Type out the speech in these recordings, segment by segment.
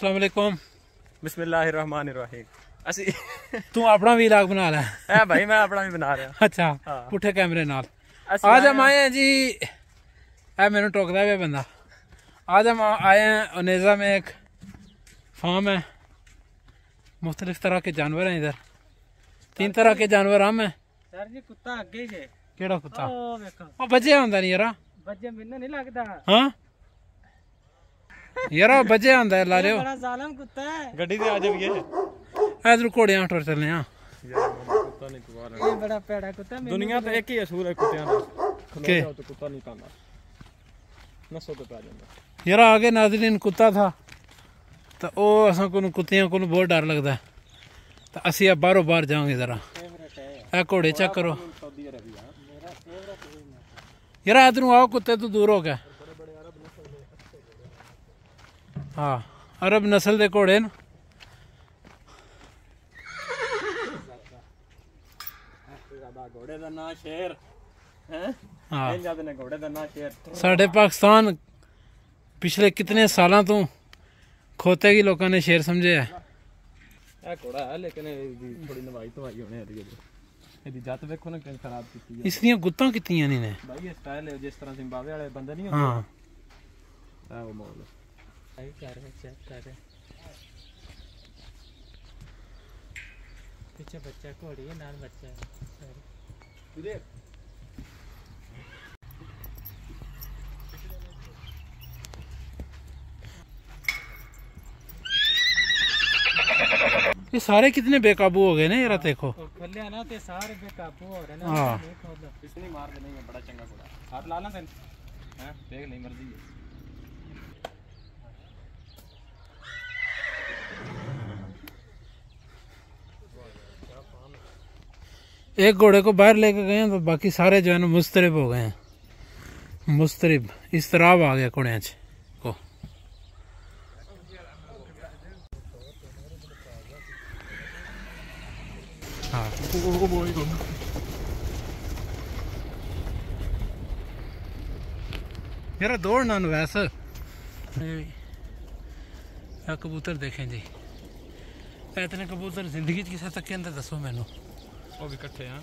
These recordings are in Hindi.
ਅਸਲਾਮ ਅਲੈਕੁਮ ਬਿਸਮਿਲ੍ਲਾਹਿਰਰਹਿਮਾਨਿਰਰਹੀਮ ਅਸੀਂ ਤੂੰ ਆਪਣਾ ਵੀ ਇਲਾਕ ਬਣਾ ਲੈ ਐ ਭਾਈ ਮੈਂ ਆਪਣਾ ਵੀ ਬਣਾ ਰਿਹਾ ਅੱਛਾ ਹਾਂ। ਪੁੱਠੇ ਕੈਮਰੇ ਨਾਲ ਅਸੀਂ आज ਆਏ हम आए हैं जी ए मैंने टोकदा हुआ बंदा आज हम आए हैं ओनेजा में एक फार्म है मुख्तलिफ तरह के जानवर हैं इधर तीन तरह के जानवर हम हैं ਸਰ ਜੀ ਕੁੱਤਾ ਅੱਗੇ ਜੇ केड़ा कुत्ता ਉਹ ਵੇਖੋ ਉਹ ਬੱਜਿਆ ਹੁੰਦਾ ਨਹੀਂ ਯਾਰਾ ਬੱਜੇ ਮੈਨੂੰ ਨਹੀਂ ਲੱਗਦਾ ਹਾਂ ਯਾਰਾ ਬੱਜਿਆ ਹੁੰਦਾ ਹੈ, ਲਾ ਲਿਓ ਬੜਾ ਜ਼ਾਲਮ ਕੁੱਤਾ ਹੈ ਗੱਡੀ ਤੇ ਆ ਜਾਈਏ ਇਧਰ ਘੋੜਿਆਂ ਟੁਰ ਚੱਲਨੇ ਆ ਕੁੱਤਾ ਨਹੀਂ ਕੁਵਾਰਾ ਇਹ ਬੜਾ ਪੈੜਾ ਕੁੱਤਾ ਮੈਨੂੰ ਦੁਨੀਆ ਤੇ ਇੱਕ ਹੀ ਅਸੂਲ ਹੈ ਕੁੱਤਿਆਂ ਦਾ ਕਿ ਖਲੋਤਾ ਤੇ ਕੁੱਤਾ ਨਹੀਂ ਕਾਂਦਾ ਨਸੋ ਤੇ ਪੈ ਜਾਂਦਾ ਯਾਰਾ ਆਗੇ ਨਾਜ਼ਰੀਨ ਕੁੱਤਾ ਥਾ ਤਾਂ ਉਹ ਅਸਾਂ ਕੋਲ ਕੁੱਤਿਆਂ ਕੋਲ ਬਹੁਤ ਡਰ ਲੱਗਦਾ ਹੈ। ਤਾਂ ਅਸੀਂ ਆ ਬਾਹਰੋਂ ਬਾਹਰ ਜਾਵਾਂਗੇ ਜ਼ਰਾ ਫੇਵਰਟ ਹੈ ਇਹ ਘੋੜੇ ਚੈੱਕ ਕਰੋ ਸਾਊਦੀ ਅਰਬੀਆ ਮੇਰਾ ਫੇਵਰਟ ਹੈ ਯਾਰ ਇਧਰੋਂ ਆਓ ਕੁੱਤੇ ਤੋਂ ਦੂਰ ਹੋ ਗਿਆ हाँ अरब नस्ल के घोड़े न। घोड़े का ना शेर घोड़े का नाम शेर साढ़े पाकिस्तान पिछले कितने साल तो खोते की लोगों ने शेर समझे है? इसलिए गुत्ता कितनी ने भाई स्टाइल जिस तरह जिम्बाब्वे वाले बंदे नहीं हाँ।, हाँ भाई कर रहे चेक कर रहे। पीछे बच्चा घोड़ी है नाल बच्चा है सर ये सारे कितने बेकाबू हो गए ना यार हाँ, देखो। खोले ना तो ते सारे बेकाबू हो रहे ना। हाँ। इसने मार देना है बड़ा चंगा घोड़ा हाथ ला ना सन हैं देख नहीं मर्ज़ी है। एक घोड़े को बाहर लेके गए हैं तो बाकी सारे जो है ना मुस्तरब हो गए हैं। मुस्तरब, इस तरह आ गया घोड़िया को। हाँ। यार दौड़ना वैस। कबूतर देखें जी। इतने कबूतर ज़िंदगी किसे तक के अंदर दसो मैनू। ਉਹ ਵੀ ਇਕੱਠੇ ਆ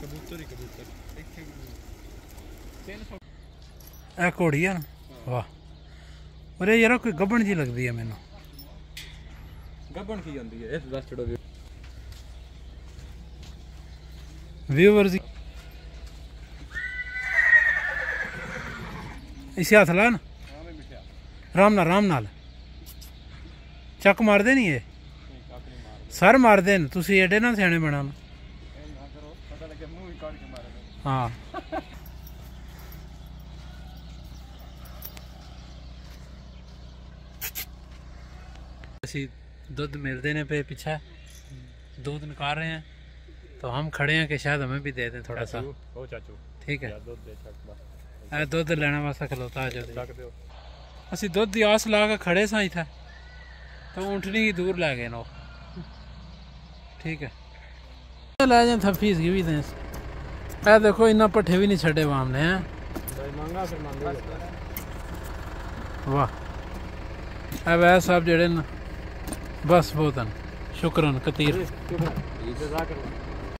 ਕਬੂਤਰ ਹੀ ਕਬੂਤਰ ਇੱਥੇ ਇਹ ਘੋੜੀ ਆ ਨਾ ਵਾਹ ਅਰੇ ਯਾਰ ਕੋਈ ਗੱਬਣ ਜੀ ਲੱਗਦੀ ਆ ਮੈਨੂੰ ਗੱਬਣ ਕੀ ਜਾਂਦੀ ਹੈ ਇਸ ਦੱਸ ਛੜੋ व्यूवर्स इसी हथ लान। राम नाल राम नाल। चक मारदे नी एह् सर मारदे न तुसी एड्डे ना स्याने बना ना हाँ। असी दुध मिलते ने पे पीछे। दूध निकाल रहे हैं। तो हम खड़े हैं कि शायद हमें भी दे दें थोड़ा सा। ठीक है। दुध लेने वास्तव खलोता है जो असि दुध की आस ला के खड़े स इतना तो उठनी ही दूर ला गए नो ठीक है। जाए भी दें। ए देखो इन्ना पट्ठे भी नहीं वाम ने वाह। साहब जड़े न बस शुक्रन कतीर।